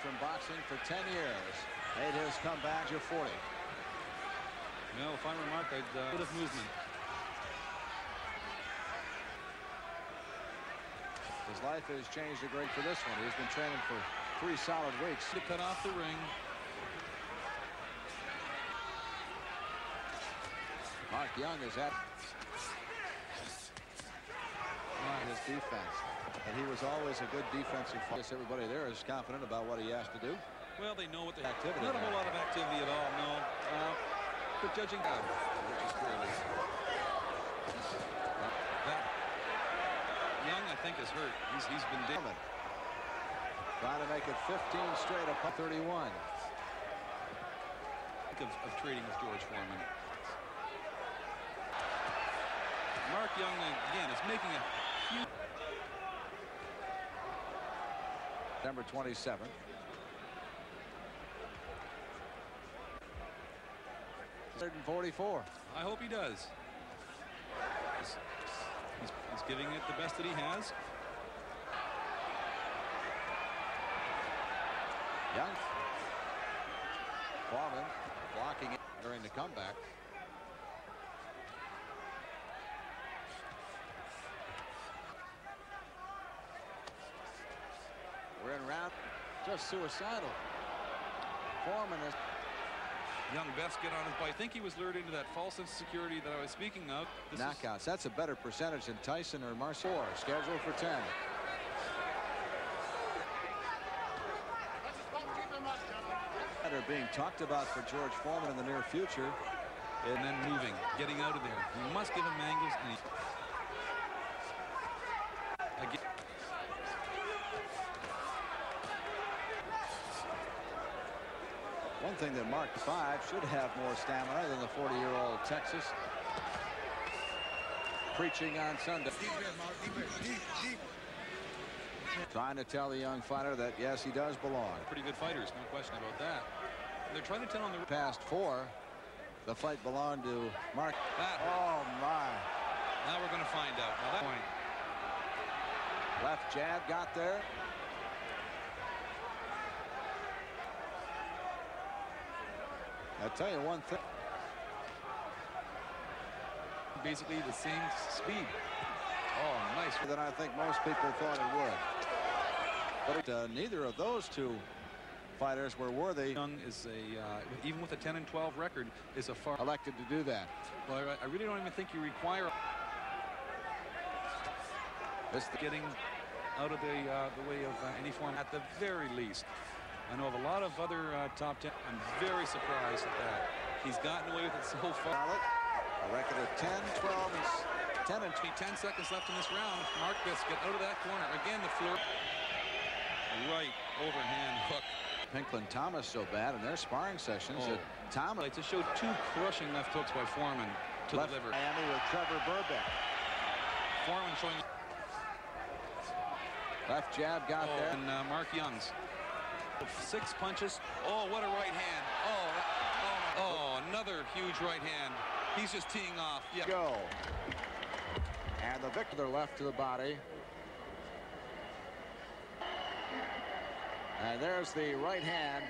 from boxing for 10 years. Made his comeback to 40. Well, if I were Mark, I'd uh, bit of movement. His life has changed a great for this one. He's been training for three solid weeks. To cut off the ring. Mark Young is at his defense. And he was always a good defensive fighter. Guess everybody there is confident about what he has to do. Well, they know what the Activity Not a whole lot of activity at all, no. Uh, but judging which is clearly that Young, I think, is hurt. He's he's been. Foreman Trying to make it 15 straight up 31. Of, of trading with George Foreman. Mark Young again is making a. Number 27. Third and 44. I hope he does. He's, he's, he's giving it the best that he has. Young. Foreman blocking it during the comeback. We're in round just suicidal. Foreman is Young best get on his bike. I think he was lured into that false insecurity that I was speaking of. This is- knockouts. That's a better percentage than Tyson or Marciano. Scheduled for 10. That are being talked about for George Foreman in the near future. and then moving, getting out of there. You must give him angles. And he, again, One thing that Mark Five should have more stamina than the 40-year-old Texas. Preaching on Sunday. Trying to tell the young fighter that, yes, he does belong. pretty good fighters, no question about that. And they're trying to tell him the Past four, the fight belonged to Mark. that. Oh, my. Now we're going to find out. Now that point, Left jab got there. I tell you one thing. basically the same speed. Oh, nice. than I think most people thought it would. But uh, neither of those two fighters were worthy Young is a uh, even with a 10 and 12 record is a far. elected to do that. Well, I, I really don't even think you require This getting out of the uh, the way of uh, any form at the very least. I know of a lot of other uh, top 10. I'm very surprised at that. He's gotten away with it so far. A record of 10, 12, and 10 and Be 10 seconds left in this round. Mark Biss get out of that corner. Again, the floor. Right overhand hook. Pinklon Thomas so bad in their sparring sessions Oh. that Thomas Like to show two crushing left hooks by Foreman to left the liver. Miami with Trevor Berbick. Foreman showing Left jab got oh, there. and uh, Mark Young's six punches. Oh, what a right hand. Oh, oh, oh, another huge right hand. He's just teeing off. Yeah. Go. And the victor left to the body. And there's the right hand.